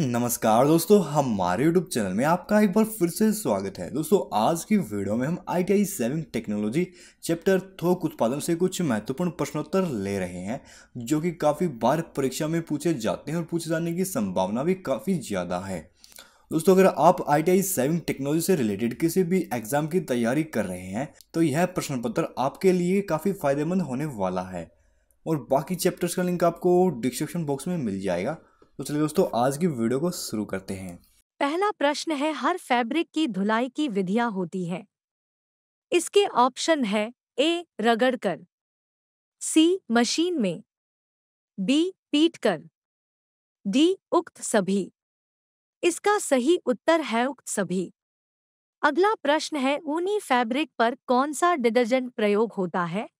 नमस्कार दोस्तों, हमारे YouTube चैनल में आपका एक बार फिर से स्वागत है। दोस्तों, आज की वीडियो में हम I T I sewing technology chapter थोक उत्पादन से कुछ महत्वपूर्ण प्रश्नोत्तर ले रहे हैं, जो कि काफ़ी बार परीक्षा में पूछे जाते हैं और पूछे जाने की संभावना भी काफ़ी ज़्यादा है। दोस्तों, अगर आप I T I sewing technology से रिलेटेड किसी भी एग्ज़ाम की तैयारी कर रहे हैं तो यह प्रश्न पत्र आपके लिए काफ़ी फ़ायदेमंद होने वाला है। और बाकी चैप्टर्स का लिंक आपको डिस्क्रिप्शन बॉक्स में मिल जाएगा। तो चलिए दोस्तों, आज की वीडियो को शुरू करते हैं। पहला प्रश्न है, हर फैब्रिक की धुलाई की विधियाँ होती है। इसके ऑप्शन है, ए रगड़कर सी, मशीन में, बी पीटकर डी, उक्त सभी। इसका सही उत्तर है उक्त सभी। अगला प्रश्न है, ऊनी फैब्रिक पर कौन सा डिटर्जेंट प्रयोग होता है?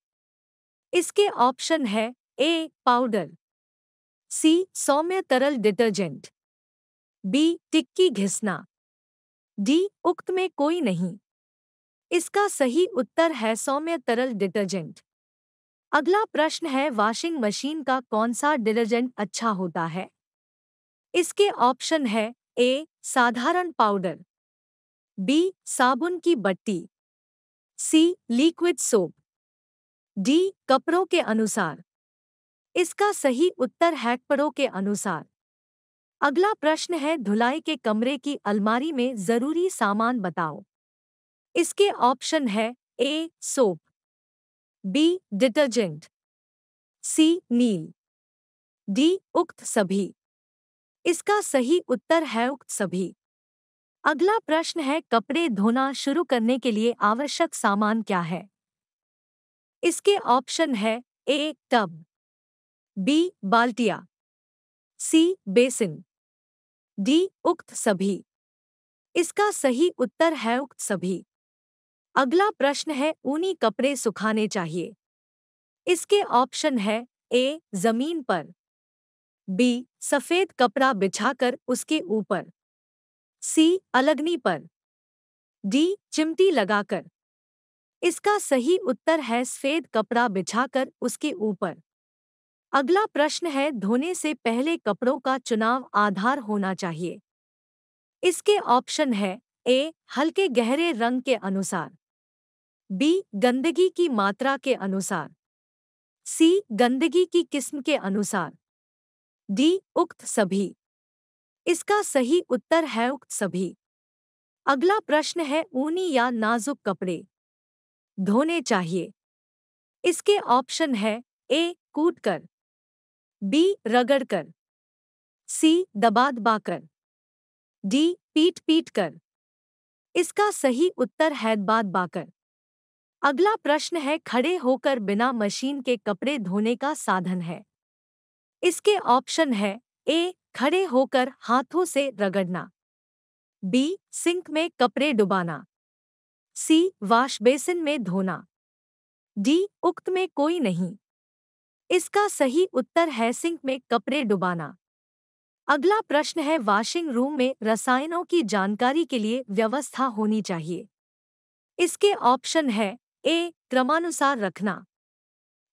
इसके ऑप्शन है, ए, पाउडर सी, सौम्य तरल डिटर्जेंट। बी, टिक्की घिसना। डी, उक्त में कोई नहीं। इसका सही उत्तर है सौम्य तरल डिटर्जेंट। अगला प्रश्न है, वॉशिंग मशीन का कौन सा डिटर्जेंट अच्छा होता है? इसके ऑप्शन है, ए, साधारण पाउडर। बी, साबुन की बट्टी। C, liquid soap. डी, कपड़ों के अनुसार। इसका सही उत्तर है कपड़ों के अनुसार। अगला प्रश्न है धुलाई के कमरे की अलमारी में ज़रूरी सामान बताओ। इसके ऑप्शन है A, soap, B, detergent, C, nil, D, उक्त सभी। इसका सही उत्तर है उक्त सभी। अगला प्रश्न है कपड़े धोना शुरू करने के लिए आवश्यक सामान क्या है? इसके ऑप्शन है ए, टब बी, बाल्टिया। C, basin. डी, उक्त सभी। इसका सही उत्तर है उक्त सभी। अगला प्रश्न है ऊनी कपड़े सुखाने चाहिए। इसके ऑप्शन है ए, ज़मीन पर। बी, सफ़ेद कपड़ा बिछाकर उसके ऊपर। सी, अलगनी पर। डी, चिमटी लगाकर। इसका सही उत्तर है सफ़ेद कपड़ा बिछाकर उसके ऊपर। अगला प्रश्न है, धोने से पहले कपड़ों का चुनाव आधार होना चाहिए। इसके ऑप्शन है, ए, हल्के गहरे रंग के अनुसार, बी, गंदगी की मात्रा के अनुसार, सी, गंदगी की किस्म के अनुसार, डी, उक्त सभी। इसका सही उत्तर है उक्त सभी। अगला प्रश्न है, ऊनी या नाजुक कपड़े, धोने चाहिए। इसके ऑप्शन है, ए कूटकर बी रगड़कर सी दबा दबाकर डी, पीट पीट कर। इसका सही उत्तर है बाकर। अगला प्रश्न है, खड़े होकर बिना मशीन के कपड़े धोने का साधन है। इसके ऑप्शन है, ए, खड़े होकर हाथों से रगड़ना। बी, सिंक में कपड़े डुबाना। सी, वाश बेसिन में धोना। डी, उक्त में कोई नहीं। इसका सही उत्तर है सिंक में कपड़े डुबाना। अगला प्रश्न है, वॉशिंग रूम में रसायनों की जानकारी के लिए व्यवस्था होनी चाहिए। इसके ऑप्शन है, ए, क्रमानुसार रखना,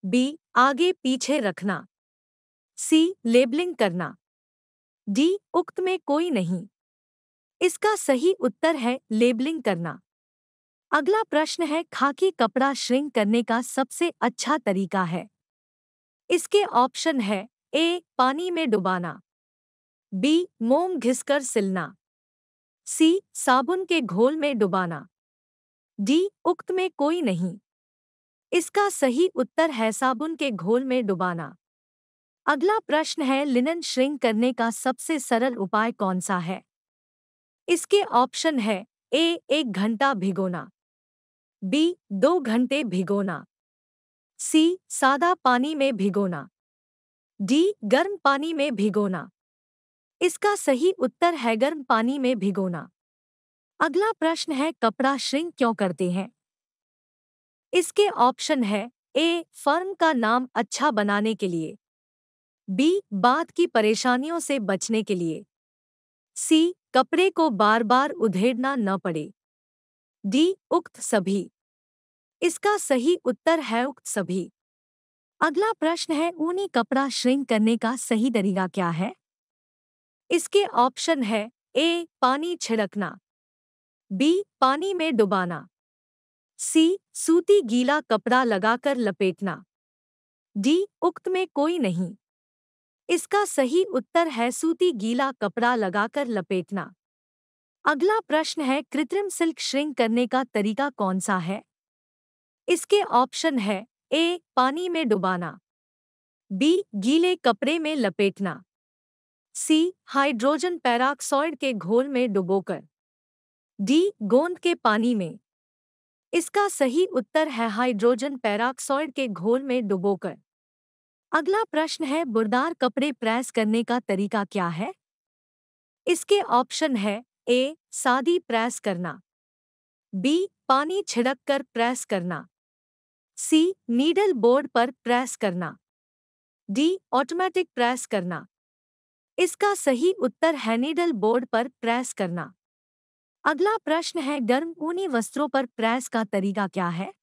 बी, आगे पीछे रखना, सी, लेबलिंग करना, डी, उक्त में कोई नहीं। इसका सही उत्तर है, लेबलिंग करना। अगला प्रश्न है, खाकी कपड़ा श्रिंक करने का सबसे अच्छा तरीका है। इसके ऑप्शन है, ए, पानी में डुबाना, बी, मोम घिसकर सिलना, सी, साबुन के घोल में डुबाना, डी, उक्त में कोई नहीं। इसका सही उत्तर है साबुन के घोल में डुबाना। अगला प्रश्न है, लिनन श्रिंक करने का सबसे सरल उपाय कौन सा है? इसके ऑप्शन है, ए, एक घंटा भिगोना, बी, दो घंटे भिगोना सी, सादा पानी में भिगोना। डी, गर्म पानी में भिगोना। इसका सही उत्तर है गर्म पानी में भिगोना। अगला प्रश्न है, कपड़ा श्रिंक क्यों करते हैं? इसके ऑप्शन है, ए, फर्म का नाम अच्छा बनाने के लिए। बी बात की परेशानियों से बचने के लिए। सी, कपड़े को बार बार उधेड़ना न पड़े। डी, उक्त सभी। इसका सही उत्तर है उक्त सभी। अगला प्रश्न है, ऊनी कपड़ा श्रिंक करने का सही तरीका क्या है? इसके ऑप्शन है, ए, पानी छिड़कना, बी, पानी में डुबाना, सी, सूती गीला कपड़ा लगाकर लपेटना, डी, उक्त में कोई नहीं। इसका सही उत्तर है, सूती गीला कपड़ा लगाकर लपेटना। अगला प्रश्न है, कृत्रिम सिल्क श्रिंक करने का तरीका कौन सा है? इसके ऑप्शन है, ए, पानी में डुबाना, बी, गीले कपड़े में लपेटना, सी, हाइड्रोजन पैराक्साइड के घोल में डुबोकर, डी, गोंद के पानी में। इसका सही उत्तर है हाइड्रोजन पैराक्साइड के घोल में डुबोकर। अगला प्रश्न है, बुरदार कपड़े प्रेस करने का तरीका क्या है? इसके ऑप्शन है, ए, सादी प्रेस करना, बी, पानी छिड़क कर प्रेस करना सी नीडल बोर्ड पर प्रेस करना। डी ऑटोमेटिक प्रेस करना। इसका सही उत्तर है नीडल बोर्ड पर प्रेस करना। अगला प्रश्न है, गर्म ऊनी वस्त्रों पर प्रेस का तरीका क्या है?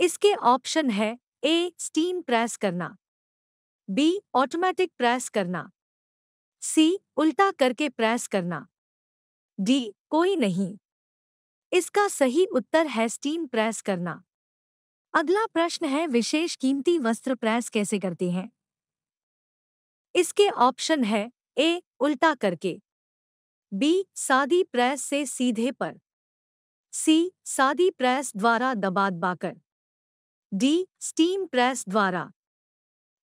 इसके ऑप्शन है ए स्टीम प्रेस करना। बी ऑटोमेटिक प्रेस करना। सी उल्टा करके प्रेस करना। डी कोई नहीं। इसका सही उत्तर है स्टीम प्रेस करना। अगला प्रश्न है, विशेष कीमती वस्त्र प्रेस कैसे करते हैं? इसके ऑप्शन है, ए, उल्टा करके, बी, सादी प्रेस से सीधे पर, सी, सादी प्रेस द्वारा दबा दबाकर डी, स्टीम प्रेस द्वारा।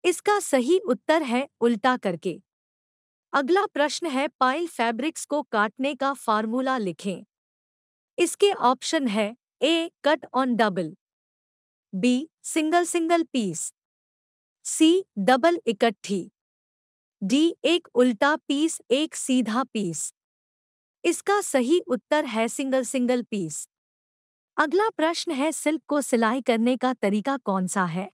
इसका सही उत्तर है, उल्टा करके। अगला प्रश्न है, पाइल फैब्रिक्स को काटने का फार्मूला लिखें। इसके ऑप्शन है, A, cut on double B single single piece C double इकट्ठी. डी एक उल्टा पीस एक सीधा पीस इसका सही उत्तर है सिंगल सिंगल पीस अगला प्रश्न है सिल्क को सिलाई करने का तरीका कौन सा है?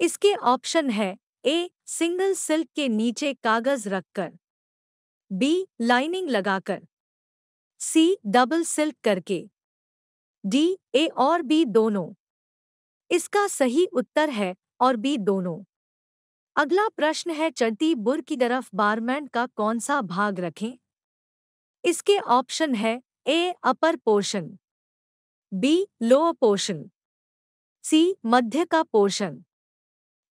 इसके ऑप्शन है ए सिंगल सिल्क के नीचे कागज़ रखकर. बी लाइनिंग लगाकर. सी डबल सिल्क करके. डी ए और बी दोनों. इसका सही उत्तर है और बी दोनों। अगला प्रश्न है चढ़ती बुर की तरफ़ बारमैन का कौन सा भाग रखें? इसके ऑप्शन है A upper portion, B lower portion, C मध्य का पोर्शन,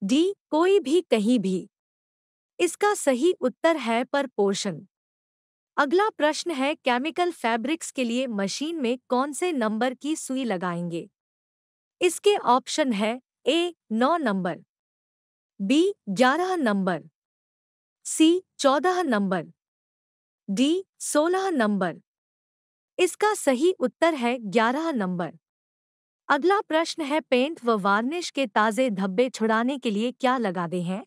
डी कोई भी कहीं भी। इसका सही उत्तर है पर पोर्शन। अगला प्रश्न है केमिकल फैब्रिक्स के लिए मशीन में कौन से नंबर की सुई लगाएँगे? इसके ऑप्शन है ए, नौ नंबर, बी, ग्यारह नंबर, सी, चौदह नंबर, डी, सोलह नंबर। इसका सही उत्तर है ग्यारह नंबर। अगला प्रश्न है पेंट व वार्निश के ताज़े धब्बे छुड़ाने के लिए क्या लगाते हैं?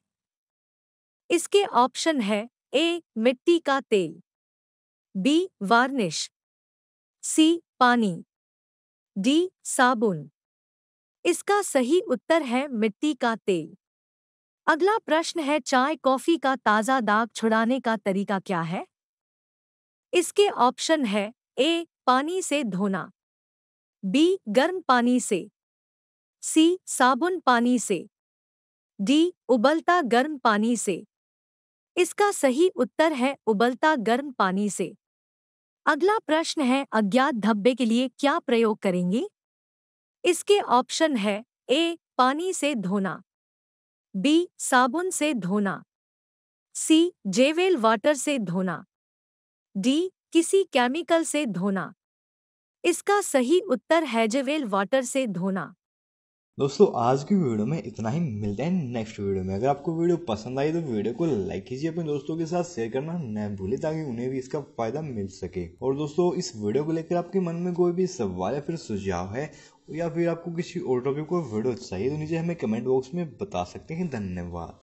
इसके ऑप्शन है ए, मिट्टी का तेल, बी, वार्निश, सी, पानी, डी, साबुन। इसका सही उत्तर है मिट्टी का तेल। अगला प्रश्न है चाय कॉफ़ी का ताज़ा दाग छुड़ाने का तरीका क्या है? इसके ऑप्शन है ए, पानी से धोना, बी, गर्म पानी से, सी, साबुन पानी से, डी, उबलता गर्म पानी से। इसका सही उत्तर है उबलता गर्म पानी से। अगला प्रश्न है अज्ञात धब्बे के लिए क्या प्रयोग करेंगे? इसके ऑप्शन है, ए, पानी से धोना, बी, साबुन से धोना, सी, जेवेल वाटर से धोना, डी, किसी केमिकल से धोना। इसका सही उत्तर है जेवेल वाटर से धोना। दोस्तों, आज की वीडियो में इतना ही, मिलते हैं नेक्स्ट वीडियो में। अगर आपको वीडियो पसंद आई तो वीडियो को लाइक कीजिए, अपने दोस्तों के साथ शेयर करना न भूलिए ताकि उन्हें भी इसका फ़ायदा मिल सके। और दोस्तों, इस वीडियो को लेकर आपके मन में कोई भी सवाल या फिर सुझाव है या फिर आपको किसी और टॉपिक को वीडियो चाहिए तो नीचे हमें कमेंट बॉक्स में बता सकते हैं। धन्यवाद।